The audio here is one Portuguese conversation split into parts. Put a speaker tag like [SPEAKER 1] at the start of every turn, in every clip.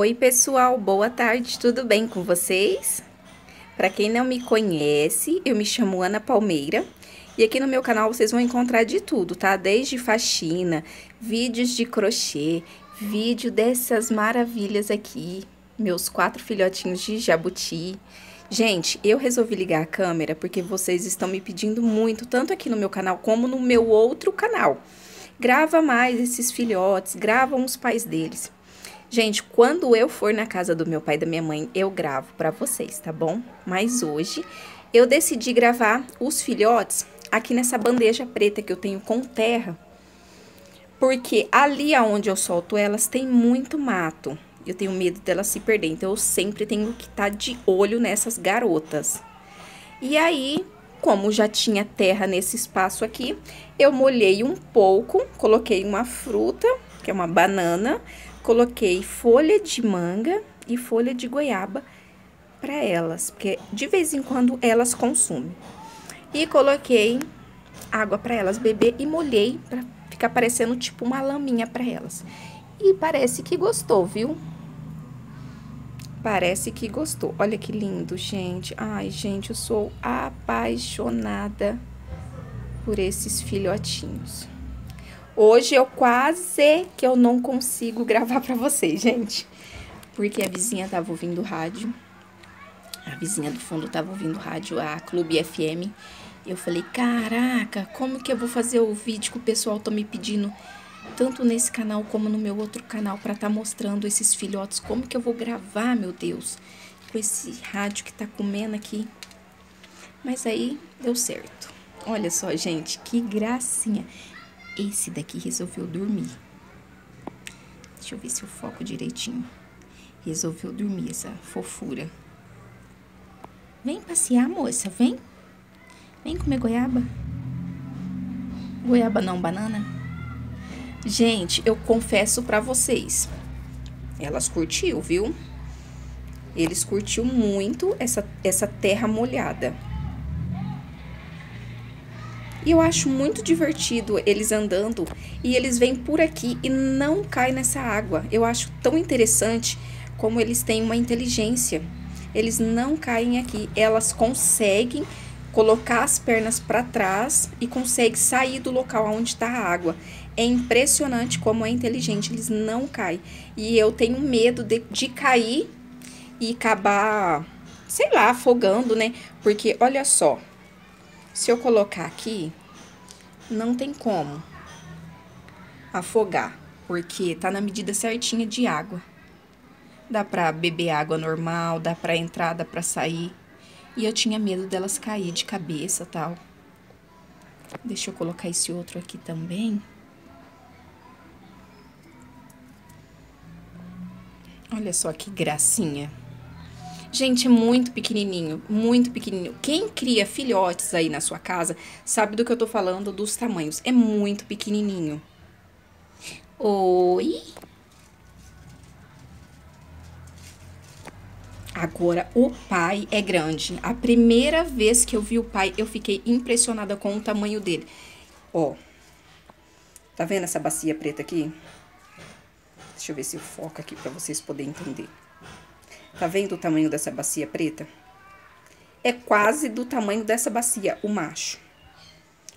[SPEAKER 1] Oi, pessoal, boa tarde, tudo bem com vocês? Para quem não me conhece, eu me chamo Ana Palmeira e aqui no meu canal vocês vão encontrar de tudo, tá? Desde faxina, vídeos de crochê, vídeo dessas maravilhas aqui, meus quatro filhotinhos de jabuti. Gente, eu resolvi ligar a câmera porque vocês estão me pedindo muito, tanto aqui no meu canal como no meu outro canal. Grava mais esses filhotes, grava os pais deles. Gente, quando eu for na casa do meu pai e da minha mãe, eu gravo para vocês, tá bom? Mas hoje eu decidi gravar os filhotes aqui nessa bandeja preta que eu tenho com terra. Porque ali aonde eu solto elas tem muito mato. Eu tenho medo delas se perder, então eu sempre tenho que estar tá de olho nessas garotas. E aí, como já tinha terra nesse espaço aqui, eu molhei um pouco, coloquei uma fruta, que é uma banana, coloquei folha de manga e folha de goiaba para elas, porque de vez em quando elas consumem. E coloquei água para elas beber e molhei para ficar parecendo tipo uma laminha para elas. E parece que gostou, viu? Parece que gostou. Olha que lindo, gente. Ai, gente, eu sou apaixonada por esses filhotinhos. Hoje eu quase que eu não consigo gravar para vocês, gente. Porque a vizinha tava ouvindo rádio. A vizinha do fundo tava ouvindo rádio, a Clube FM. Eu falei, caraca, como que eu vou fazer o vídeo que o pessoal tá me pedindo, tanto nesse canal como no meu outro canal, para tá mostrando esses filhotes? Como que eu vou gravar, meu Deus, com esse rádio que tá comendo aqui? Mas aí deu certo. Olha só, gente, que gracinha. Esse daqui resolveu dormir. Deixa eu ver se eu foco direitinho. Resolveu dormir, essa fofura. Vem passear, moça, vem. Vem comer goiaba. Goiaba não, banana. Gente, eu confesso pra vocês. Elas curtiu, viu? Eles curtiu muito essa, essa terra molhada. E eu acho muito divertido eles andando e eles vêm por aqui e não caem nessa água. Eu acho tão interessante como eles têm uma inteligência. Eles não caem aqui, elas conseguem colocar as pernas para trás e conseguem sair do local onde está a água. É impressionante como é inteligente, eles não caem. E eu tenho medo de, de cair e acabar, sei lá, afogando, né? Porque olha só, se eu colocar aqui, não tem como afogar, porque tá na medida certinha de água. Dá pra beber água normal, dá pra entrar, dá pra sair. E eu tinha medo delas cair de cabeça tal. Deixa eu colocar esse outro aqui também. Olha só que gracinha. Gente, é muito pequenininho, muito pequenininho. Quem cria filhotes aí na sua casa sabe do que eu tô falando dos tamanhos. É muito pequenininho. Oi? Agora, o pai é grande. A primeira vez que eu vi o pai, eu fiquei impressionada com o tamanho dele. Ó, tá vendo essa bacia preta aqui? Deixa eu ver se eu foco aqui pra vocês poderem entender. Tá vendo o tamanho dessa bacia preta? É quase do tamanho dessa bacia, o macho.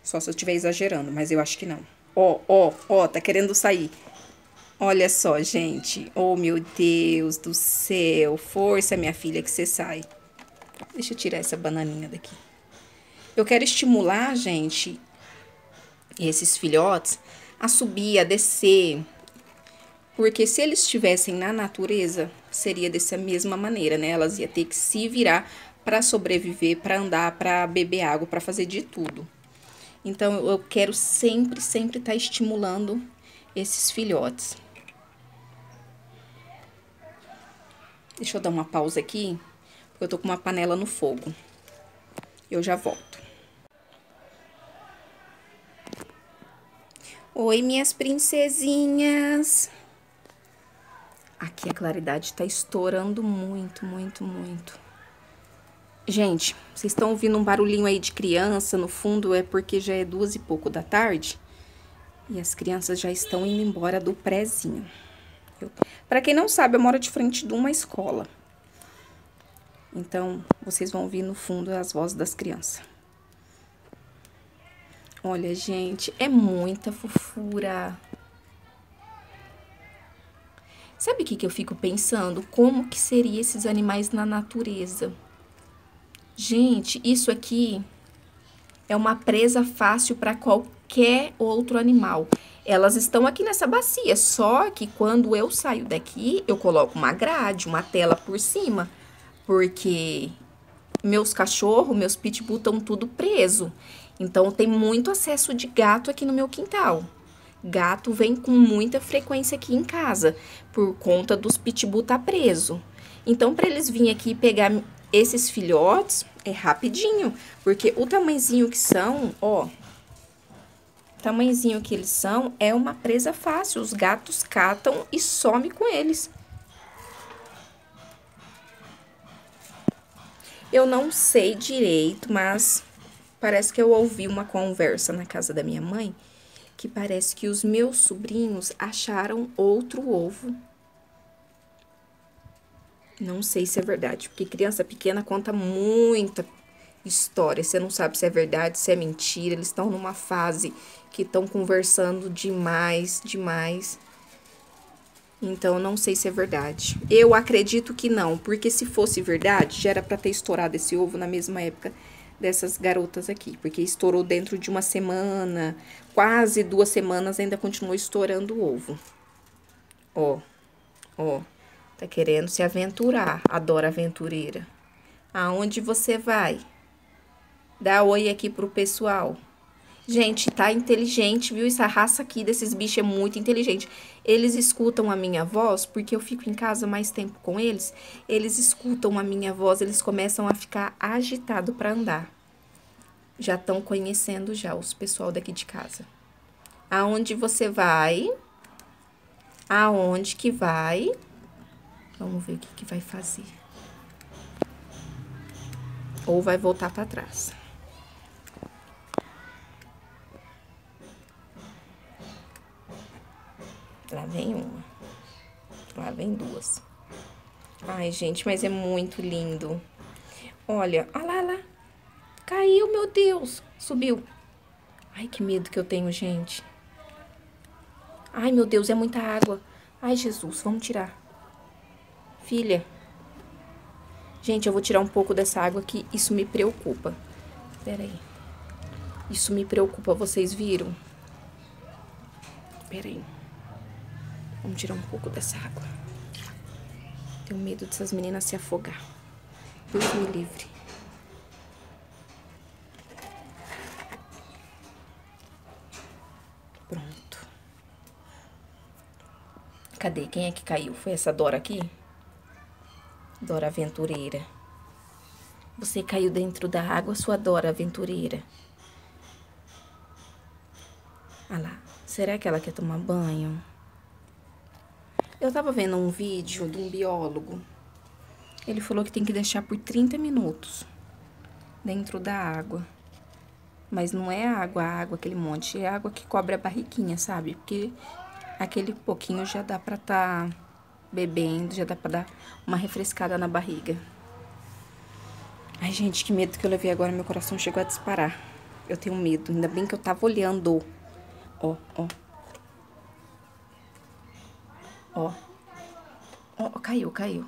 [SPEAKER 1] Só se eu estiver exagerando, mas eu acho que não. Ó, ó, ó, tá querendo sair. Olha só, gente. Oh, meu Deus do céu. Força, minha filha, que você sai. Deixa eu tirar essa bananinha daqui. Eu quero estimular, gente, esses filhotes a subir, a descer, porque se eles estivessem na natureza, seria dessa mesma maneira, né? Elas iam ter que se virar para sobreviver, para andar, para beber água, para fazer de tudo. Então, eu quero sempre, sempre estar tá estimulando esses filhotes. Deixa eu dar uma pausa aqui, porque eu tô com uma panela no fogo. Eu já volto. Oi, minhas princesinhas! Aqui a claridade tá estourando muito, muito, muito. Gente, vocês estão ouvindo um barulhinho aí de criança no fundo, é porque já é duas e pouco da tarde. E as crianças já estão indo embora do prézinho. Para quem não sabe, eu moro de frente de uma escola. Então, vocês vão ouvir no fundo as vozes das crianças. Olha, gente, é muita fofura. Sabe o que, que eu fico pensando? Como que seriam esses animais na natureza? Gente, isso aqui é uma presa fácil para qualquer outro animal. Elas estão aqui nessa bacia, só que quando eu saio daqui, eu coloco uma grade, uma tela por cima, porque meus cachorros, meus pitbull estão tudo preso. Então, tem muito acesso de gato aqui no meu quintal. Gato vem com muita frequência aqui em casa, por conta dos pitbull tá preso. Então, para eles virem aqui pegar esses filhotes, é rapidinho, porque o tamanhozinho que são, ó, tamanhozinho que eles são, é uma presa fácil. Os gatos catam e some com eles. Eu não sei direito, mas Parece que eu ouvi uma conversa na casa da minha mãe que parece que os meus sobrinhos acharam outro ovo. Não sei se é verdade, porque criança pequena conta muita história. Você não sabe se é verdade, se é mentira. Eles estão numa fase que estão conversando demais, demais. Então, não sei se é verdade. Eu acredito que não, porque se fosse verdade, já era para ter estourado esse ovo na mesma época dessas garotas aqui, porque estourou dentro de uma semana, quase duas semanas ainda continuou estourando o ovo. Ó, ó, tá querendo se aventurar, adora aventureira. Aonde você vai? Dá oi aqui pro pessoal. Gente, tá inteligente, viu? Essa raça aqui desses bichos é muito inteligente. Eles escutam a minha voz, porque eu fico em casa mais tempo com eles. Eles escutam a minha voz, eles começam a ficar agitado para andar. Já estão conhecendo já os pessoal daqui de casa. Aonde você vai? Aonde que vai? Vamos ver o que, que vai fazer. Ou vai voltar para trás. Lá vem uma. Lá vem duas. Ai, gente, mas é muito lindo. Olha, olha lá, lá. Caiu, meu Deus. Subiu. Ai, que medo que eu tenho, gente. Ai, meu Deus, é muita água. Ai, Jesus, vamos tirar. Filha. Gente, eu vou tirar um pouco dessa água que isso me preocupa. Pera aí. Isso me preocupa, vocês viram? Pera aí. Vamos tirar um pouco dessa água. Tenho medo dessas meninas se afogar. Deus me livre. Pronto. Cadê? Quem é que caiu? Foi essa Dora aqui? Dora Aventureira. Você caiu dentro da água, sua Dora Aventureira. Ah lá. Será que ela quer tomar banho? Eu tava vendo um vídeo de um biólogo. Ele falou que tem que deixar por 30 minutos dentro da água. Mas não é água, água, aquele monte. É água que cobre a barriguinha, sabe? Porque aquele pouquinho já dá pra tá bebendo, já dá pra dar uma refrescada na barriga. Ai, gente, que medo que eu levei agora. Meu coração chegou a disparar. Eu tenho medo. Ainda bem que eu tava olhando. Ó, ó. Ó. Ó, caiu, caiu.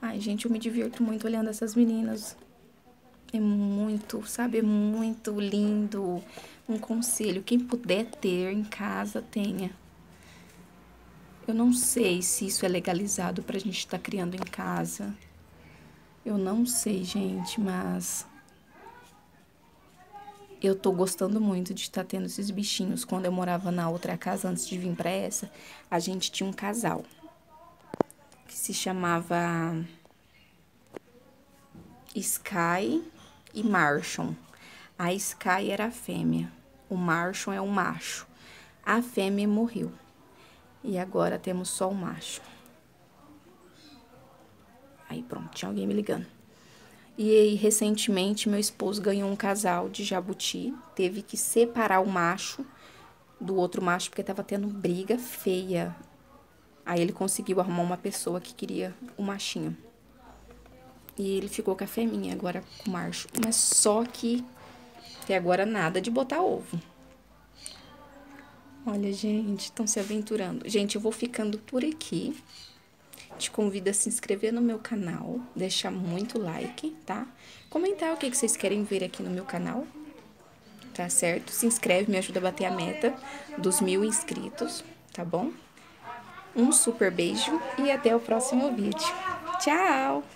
[SPEAKER 1] Ai, gente, eu me divirto muito olhando essas meninas. É muito, sabe? É muito lindo. Um conselho, quem puder ter em casa, tenha. Eu não sei se isso é legalizado pra gente estar tá criando em casa. Eu não sei, gente, mas eu tô gostando muito de estar tá tendo esses bichinhos. Quando eu morava na outra casa, antes de vir pra essa, a gente tinha um casal que se chamava Sky e Marshall. A Sky era a fêmea, o Marshall é o macho. A fêmea morreu e agora temos só o macho. Aí pronto, tinha alguém me ligando. E aí, recentemente, meu esposo ganhou um casal de jabuti. Teve que separar o macho do outro macho, porque tava tendo briga feia. Aí ele conseguiu arrumar uma pessoa que queria o machinho. E ele ficou com a fêmea agora com o macho. Mas só que até agora nada de botar ovo. Olha, gente, estão se aventurando. Gente, eu vou ficando por aqui. Te convido a se inscrever no meu canal, deixar muito like, tá? Comentar o que, que vocês querem ver aqui no meu canal, tá certo? Se inscreve, me ajuda a bater a meta dos mil inscritos, tá bom? Um super beijo e até o próximo vídeo. Tchau!